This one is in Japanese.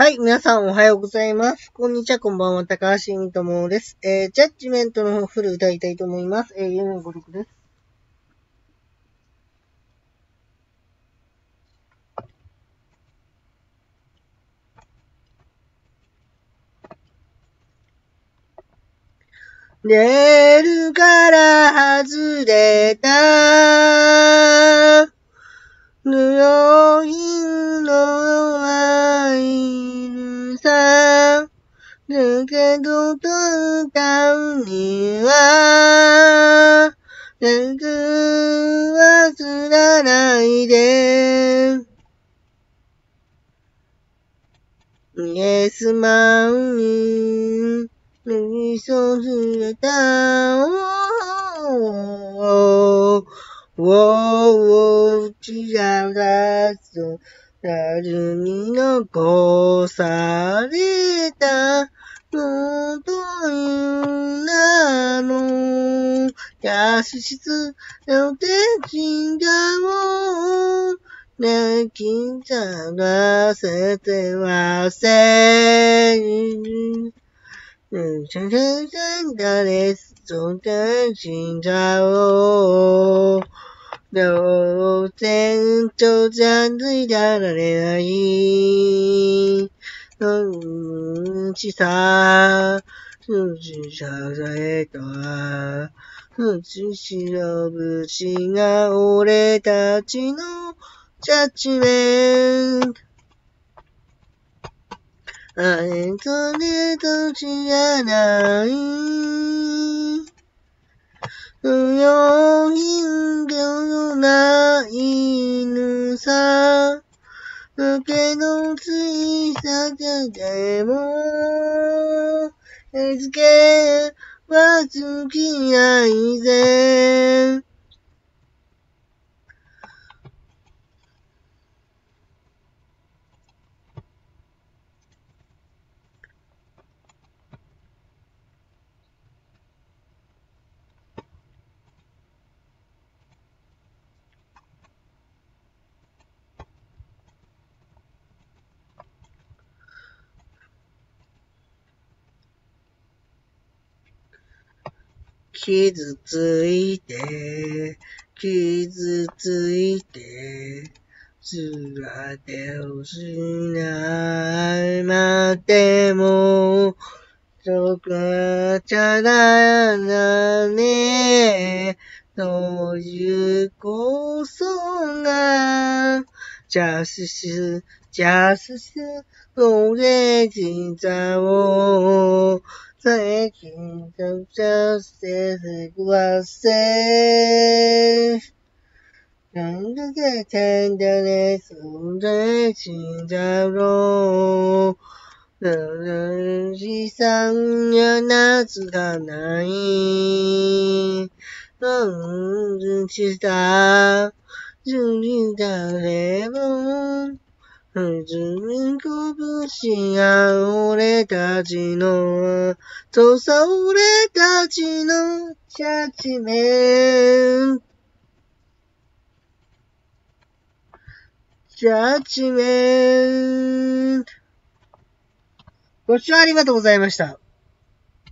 はい、皆さんおはようございます。こんにちは、こんばんは、高橋由美友です。えー、ジャッジメントのフル歌いたいと思います。えー、456です。レールから外れた不用品さだけどと歌うにはなく忘らないで。イエスマンに右そすれたおーおー、ちらがそ、なるに残された、の。という名の、やししつのてちがを、泣き探せてはせる。嗯，深どうせんとじゃついられない。うんちさ、うんちさえた。うんちしのぶちが俺たちのジャッジメント。あれとねと知らない。不要品でだけの小さけでも、絵付けは尽きないぜ。傷ついて、傷ついて、すらて失いまっても、そこちゃだなね、というこそが、ジャスス、ジャスス、我的今朝我。最近都想写的哇塞，让这个看到的送在寻找中，让人世上有那次他难以，让人知道，注定的雷梦。自分こぶし合俺たちの、とさ俺たちのジャッジメント。ジャッジメント。ご視聴ありがとうございました。